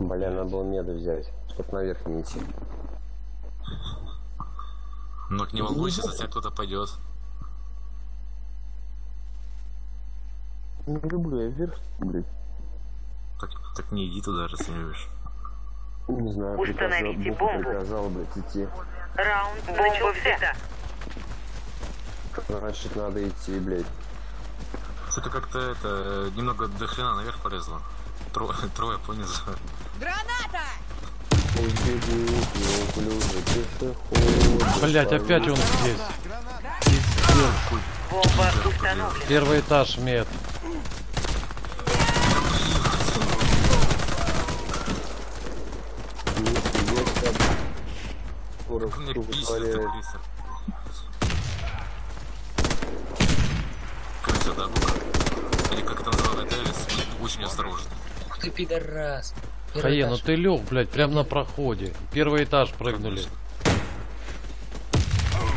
Бля, надо было меды взять, чтоб наверх не идти. Ну к не волнуйся, за тебя кто-то пойдет. Не люблю я вверх, блядь. Так, так не иди туда, раз не любишь. Не знаю, Установите приказал, бомбу. приказал, блядь, идти. Раунд начался. Значит, надо идти, блядь. Что-то как-то это э, немного до хрена наверх полезло. Трое, трое понизу. Граната! Блять, опять он здесь. Первый этаж мед. Крыса, да, Бука? Или как это называют, Элис? Очень осторожно. Ух ты, пидорас. Кае, ну ты лег, блядь, прям на проходе. Первый этаж прыгнули.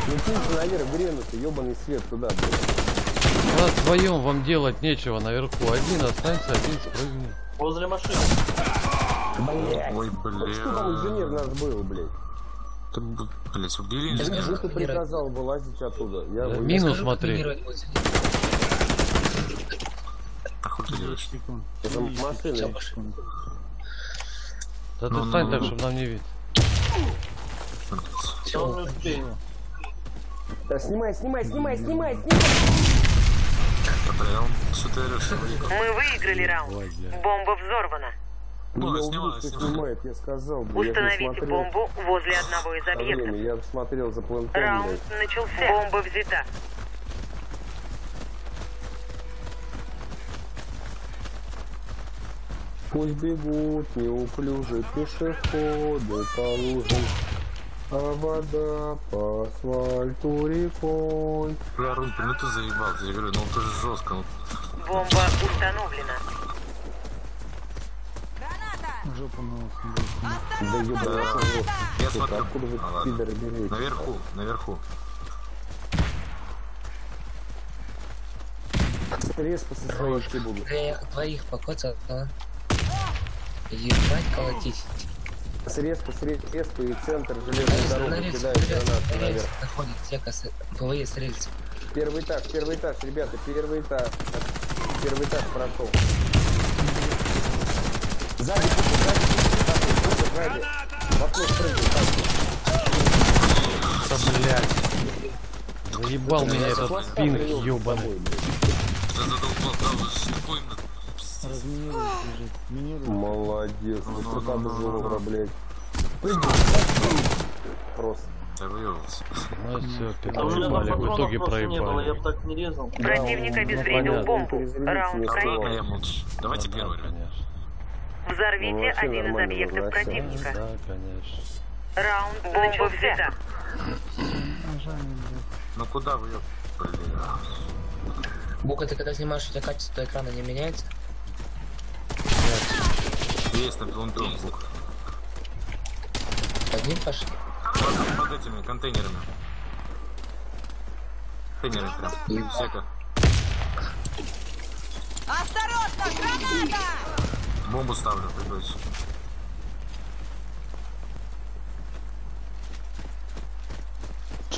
Ну киньте наверх гренуты, ебаный свет туда, блядь. Раз вдвоем вам делать нечего наверху. Один останься, один спрыгни. Возле машины. Ой, Вот что там инженер бля. наш был, блядь? Ты, блядь, убили Я инженера? Что ты приказал вылазить оттуда? Я Да, вылез. минус смотри. будет. А ты делаешь? Машина. Да ты Ну, встань ну, так, ну. чтобы нам не видно. Успеет. Да, снимай, снимай, снимай, снимай, снимай. Мы выиграли раунд. Бомба взорвана. Ну, я снимаю, снимает, я сказал, я же Установите смотрел бомбу возле одного из объектов. Я смотрел за плентом, Раунд блядь. начался. Бомба взята. Пусть бегут неуклюже пешеходы по лужам, а вода по асфальту рекой. Бля, Румпи, ну ты заебал, я говорю, ну же жестко. Ну, Бомба установлена. Да ебаный Да. я смотрю. откуда вы А, пидоры берете? Наверху, наверху. Резко со своей буду. Да двоих покоцал, а? Ебать колотить. С резко, с ре- резко и центр железной дороги кидает гранаты наверх. находит тека с ПВЕ с рельс. Первый этаж, первый этаж, ребята, первый этаж. Первый этаж прошел. Сзади, сзади, пушка, пушка, сзади. В окно спрыгнул, так. Да, блядь. Заебал меня этот пинг блядь. Да задолбал, да, уж тупой, ну, Молодец, Ну, ну, высота ну, до ну, жора, ну. блядь. Просто. Да выебался. Ну все, А там проебали. В итоге было, я проебали. бы так не резал. Противник ну, обезвредил понятно, бомбу. перезарядиться Раунд проигран. Давайте Да, первый, конечно. Взорвите Ну, один из объектов противника. Да, конечно. Раунд бомба взята. Ну куда вы, ёп, блин? Бука, ты когда снимаешь, у тебя качество экрана не меняется? Есть на он дом, звук. Одним пошли. Под, под этими контейнерами. Контейнеры прям. Сека. Осторожно, граната! Бомбу ставлю,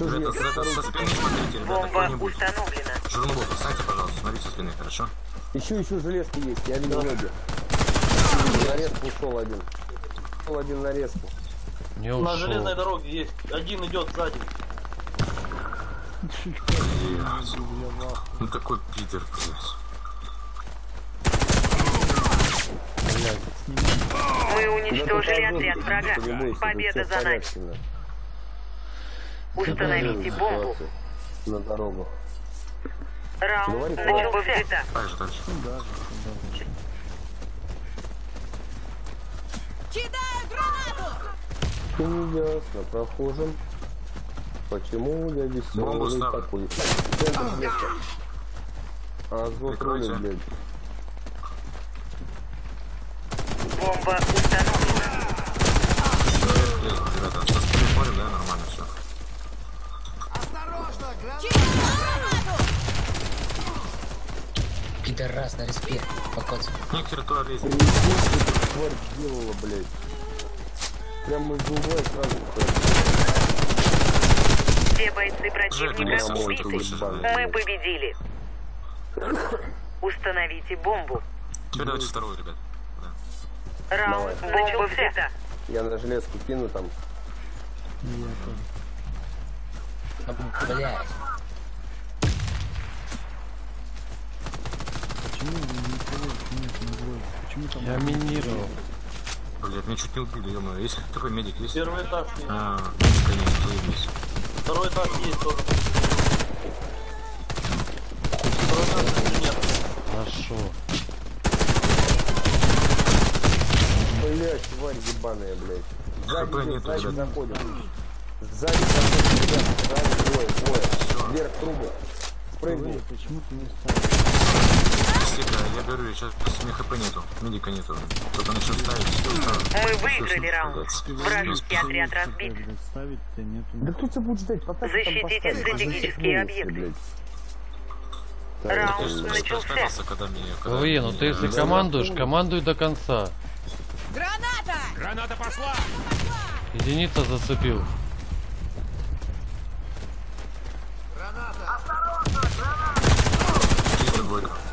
же я Ребята, со, со спины смотрите, ребята, Бомба кто-нибудь. установлена. Журналов, встаньте, пожалуйста, смотрите со спины, хорошо? Еще, еще железки есть, я видел ноги. На резку ушел один. Ушел один на резку. Не На железной ушел. дороге есть. Один идет сзади. Ну такой пидор, блядь. Мы уничтожили тут отряд врага. Победа за нами. Установите бомбу. На дорогах. Раунд Говори, начался. Дальше. Кидаю гранату! Неясно прохожим, почему я Бомбу веселый такой. Азот Прикройте. рулит, блядь. Бомба установлена. Наверх лезем, ребята. Со спины смотрим, да, нормально все. Кидаю гранату! Пидорас на респе. Прикинь, что эта тварь делала, блядь. Прямо из угла сразу Все бойцы противника убиты. Мы блядь. победили. Установите бомбу. Теперь давайте второй, ребят. Раунд бомба взята. Я на железку кину там. Блять. Я минировал. Блять, меня чуть не убили, ё Есть такой медик, есть? Первый этаж есть. А, конечно, заебись. Второй этаж есть тоже. Второй этаж еще нет. Нашел. Блять, тварь ебаная, блядь. Сзади, нету, сзади ребят. заходим. Сзади заходим, ребят. Сзади двое, двое. Вверх трубу. Спрыгнул. Стека, я говорю, сейчас у меня хп нету, медика нету. Кто-то начал ставить. Мы выиграли раунд. Вражеский отряд разбит. Да кто тебя будет ждать? Там Защитите стратегические объекты. Раунд начался. ВВЕ, ну ты если командуешь, командуй до конца. Граната! Граната пошла! Единица зацепил. Чисто двойка. Двойки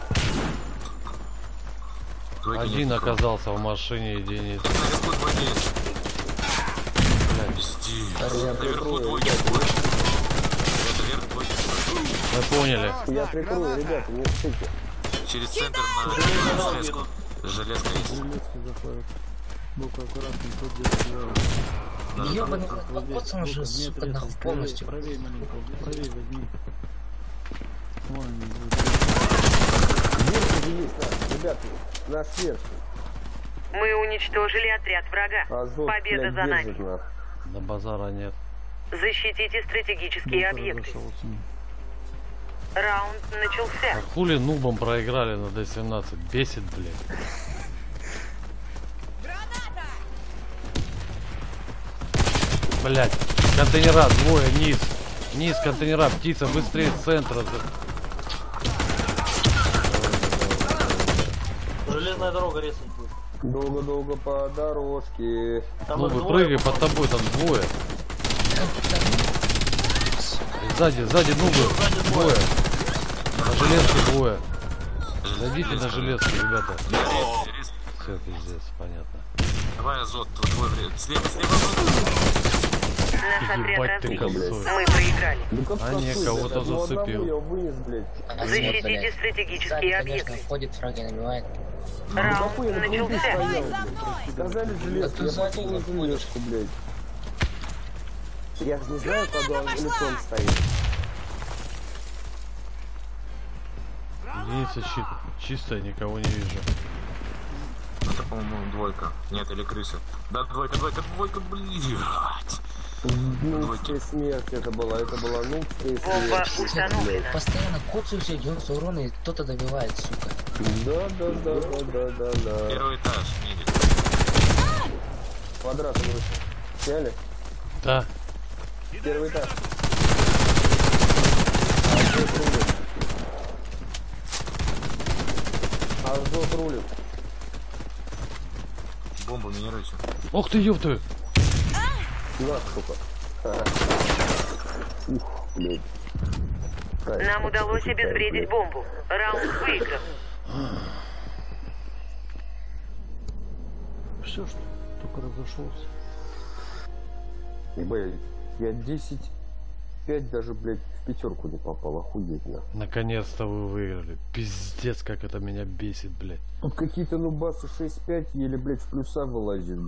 Один оказался в машине единица. Наверху двойки есть. Блядь, Пиздец. Я Наверху прикрою, двойки. Это вверх двойки. мы поняли. Я прикрою, ребята, не ссыте. Через центр на железку. Железка есть. Надо Ёбаный покоцан уже, сука, нахуй полностью. Вверх уже есть наш, ребята, наш вверх. Мы уничтожили отряд врага. Азот, Победа блядь, за нами. держит нас. На базара нет. Защитите стратегические объекты. Раунд начался. А хули нубом проиграли на D17? Бесит, блядь. Граната! Блядь. Контейнера, двое, низ. Низ контейнера, птица, быстрее с центра. Железная дорога резать будет. Долго-долго по дорожке. Там Ну прыгай под тобой, там двое. Сзади, сзади нубы. Сзади двое. На железке двое. Зайдите на железку, ребята. Все, пиздец, понятно. Давай азот, твой вред. Слева, слева. Ебать ты косой. Мы проиграли. Ну А не, кого-то одного зацепил. вынес. Защитите стратегические объекты. ходит, фраги набивает. Раунд начался. Сказали железку, ты я блядь. Же не знаю, когда он лицом стоит. Единица щит. Чистая, никого не вижу. Это, по-моему, двойка. Нет, или крыса. Да, двойка, двойка, двойка, блядь. Нубская смерть это была, это была нубская Бомба смерть. установлена. Постоянно коцаются, делаются урона, и кто-то добивает, сука. Да, да, да, да, да, да, да. Первый этаж, медик. Квадрат выше. Сняли? Да. Первый этаж. Азот рулит. Азот рулит. Бомбу минируйте. Ох ты, ёпты! На, сука. Ух, блядь. Нам удалось обезвредить бомбу. Раунд выигран. Все, что только разошелся. Ебать, я 10 5 даже, блядь, в пятерку не попал, охуеть на. Наконец-то вы выиграли. Пиздец, как это меня бесит, блядь. Тут какие-то нубасы 6-5 еле, блядь, в плюса вылазят.